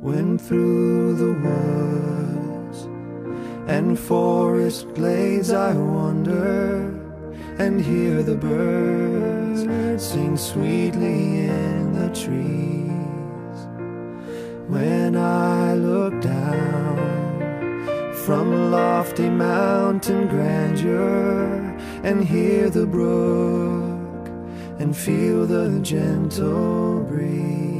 When through the woods and forest glades I wander and hear the birds sing sweetly in the trees. When I look down from lofty mountain grandeur and hear the brook and feel the gentle breeze.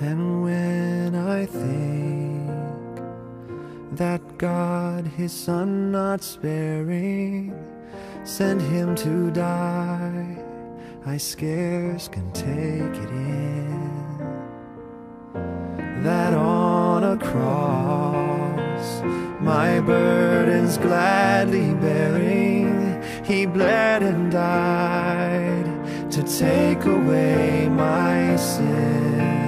And when I think that God, his son not sparing, sent him to die, I scarce can take it in. That on a cross, my burdens gladly bearing, he bled and died to take away my sin.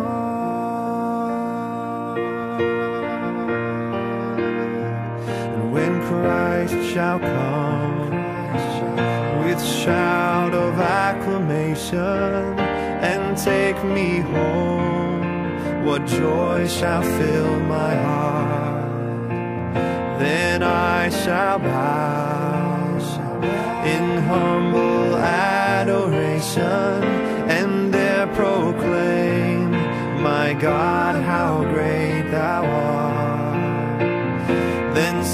Christ shall come. With shout of acclamation and take me home, what joy shall fill my heart? Then I shall bow in humble adoration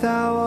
thou